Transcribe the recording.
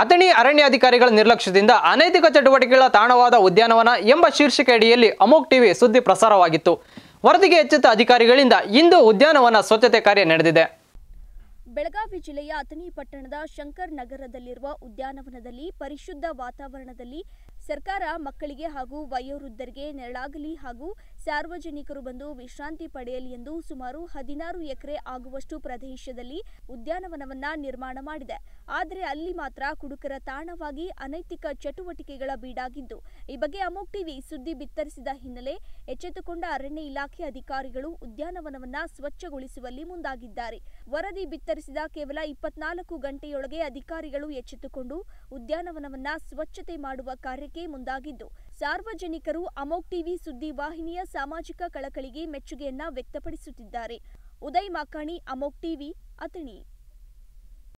ಅಥಣಿ ಅರಣ್ಯಾಧಿಕಾರಿಗಳ ನಿರ್ಲಕ್ಷ್ಯದಿಂದ ಅನೈತಿಕ ಚಟುವಟಿಕೆಗಳ ತಾಣವಾದ ಉದ್ಯಾನವನ ಎಂಬ ಶೀರ್ಷಿಕೆ ಅಡಿಯಲ್ಲಿ ಅಮೋಕ್ ಟಿವಿ ಸುದ್ದಿ ಪ್ರಸಾರವಾಗಿತ್ತು. ವರದಿಗೆ ಎಚ್ಚೆತ್ತ ಅಧಿಕಾರಿಗಳಿಂದ ಇಂದು ಉದ್ಯಾನವನ ಸ್ವಚ್ಛತೆ ಕಾರ್ಯ ನಡೆದಿದೆ. ಬೆಳಗಾವಿ ಜಿಲ್ಲೆಯ ಅಥಣಿ ಪಟ್ಟಣದ ಶಂಕರ್ ನಗರದಲ್ಲಿರುವ ಉದ್ಯಾನವನದಲ್ಲಿ ಪರಿಶುದ್ಧ ವಾತಾವರಣದಲ್ಲಿ ಸರ್ಕಾರ ಮಕ್ಕಳಿಗೆ ಹಾಗೂ ವಯೋವೃದ್ಧರಿಗೆ ನೆರಳಾಗಲಿ ಹಾಗೂ ಸಾರ್ವಜನಿಕರು ಬಂದು ವಿಶ್ರಾಂತಿ ಪಡೆಯಲಿ ಎಂದು ಸುಮಾರು ಹದಿನಾರು ಎಕರೆ ಆಗುವಷ್ಟು ಪ್ರದೇಶದಲ್ಲಿ ಉದ್ಯಾನವನವನ್ನ ನಿರ್ಮಾಣ ಮಾಡಿದೆ. ಆದರೆ ಅಲ್ಲಿ ಮಾತ್ರ ಕುಡುಕರ ತಾಣವಾಗಿ ಅನೈತಿಕ ಚಟುವಟಿಕೆಗಳ ಬೀಡಾಗಿದ್ದು, ಈ ಬಗ್ಗೆ ಅಮೋಕ್ ಟಿವಿ ಸುದ್ದಿ ಬಿತ್ತರಿಸಿದ ಹಿನ್ನೆಲೆ ಎಚ್ಚೆತ್ತುಕೊಂಡ ಅರಣ್ಯ ಇಲಾಖೆ ಅಧಿಕಾರಿಗಳು ಉದ್ಯಾನವನವನ್ನ ಸ್ವಚ್ಛಗೊಳಿಸುವಲ್ಲಿ ಮುಂದಾಗಿದ್ದಾರೆ. ವರದಿ ಬಿತ್ತರಿಸಿದ ಕೇವಲ ಇಪ್ಪತ್ನಾಲ್ಕು ಗಂಟೆಯೊಳಗೆ ಅಧಿಕಾರಿಗಳು ಎಚ್ಚೆತ್ತುಕೊಂಡು ಉದ್ಯಾನವನವನ್ನ ಸ್ವಚ್ಛತೆ ಮಾಡುವ ಕಾರ್ಯಕ್ಕೆ ಮುಂದಾಗಿದ್ದು, ಸಾರ್ವಜನಿಕರು ಅಮೋಕ್ ಟಿವಿ ಸುದ್ದಿ ವಾಹಿನಿಯ ಸಾಮಾಜಿಕ ಕಳಕಳಿಗೆ ಮೆಚ್ಚುಗೆಯನ್ನ ವ್ಯಕ್ತಪಡಿಸುತ್ತಿದ್ದಾರೆ. ಉದಯ್ ಮಾಕಾಣಿ ಅಮೋಕ್ ಟಿವಿ, ಅಥಣಿ.